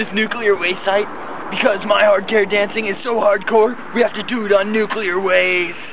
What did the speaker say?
this nuclear waste site? Because my hardcore dancing is so hardcore, we have to do it on nuclear waste.